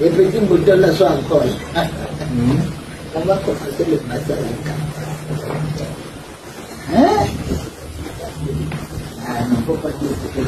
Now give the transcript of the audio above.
Everything Buddha lasso and call. Kama kwa kasilu masalaka. あの、合格してくれ